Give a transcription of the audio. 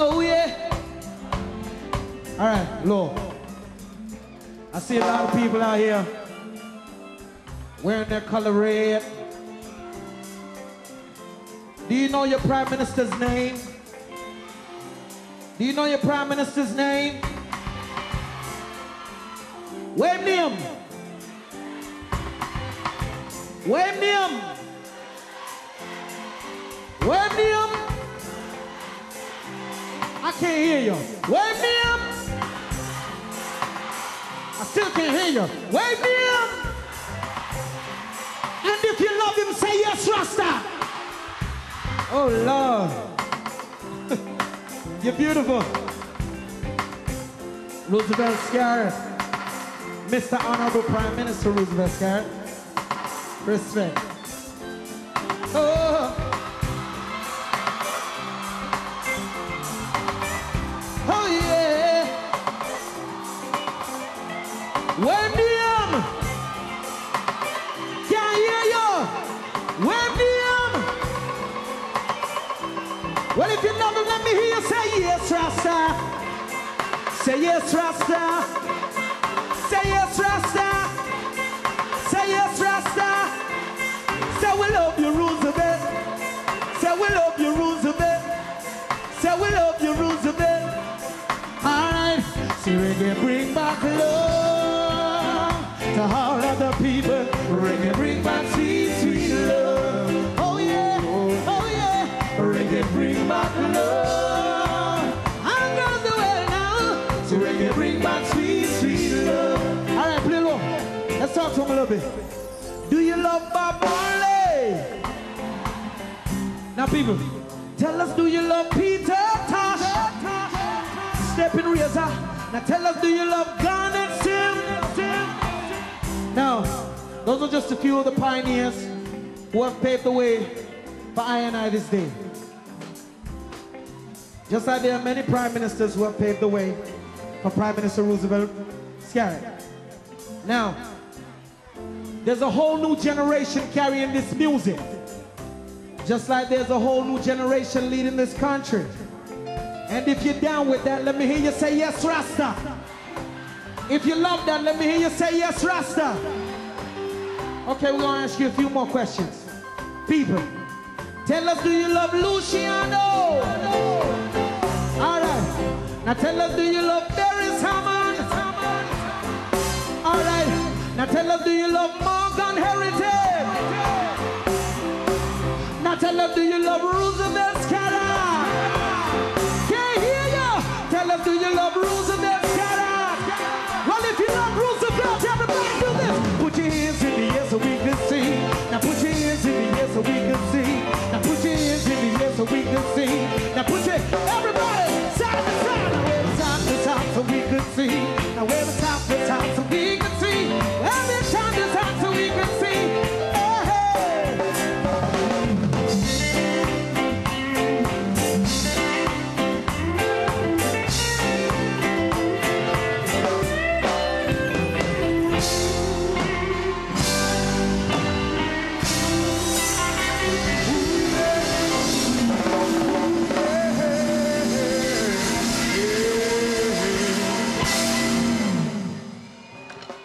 Oh yeah. All right, low. I see a lot of people out here wearing their color red. Do you know your prime minister's name? Do you know your prime minister's name? Wave name. Wave name. Wave name. Can't hear you. Wave name. I still can't hear you. Wave name. And if you love him, say yes, Rasta. Oh Lord. You're beautiful. Roosevelt Skerrit. Mr. Honorable Prime Minister Roosevelt Skerrit. Respect. Oh Wendiam. Can't hear you. Wendiam. Well, if you him, let me hear say yes, Rasta. Say yes, Rasta. Say yes, Rasta. Say yes, Rasta. Say we love you, Roosevelt. Say we love you, Roosevelt. Say we love you, Roosevelt. All right. See bring back love to all of the people. Reggae bring back sweet, sweet love. Oh yeah, oh yeah. Reggae bring back love. I'm gonna do it now. So reggae bring back sweet, sweet love. All right, play low. Let's talk to him a little bit. Do you love Bob Marley? Now, people, tell us, do you love Peter Tosh? Stepping Razor. Now, tell us, do you love Sim? Now, those are just a few of the pioneers who have paved the way for I and I this day. Just like there are many prime ministers who have paved the way for Prime Minister Roosevelt Skerrit. Now, there's a whole new generation carrying this music. Just like there's a whole new generation leading this country. And if you're down with that, let me hear you say yes, Rasta. If you love that, let me hear you say yes, Rasta. Okay, we're gonna ask you a few more questions. People, tell us, do you love Luciano? All right. Now tell us, do you love Beres Hammond? All right. Now tell us, do you love Morgan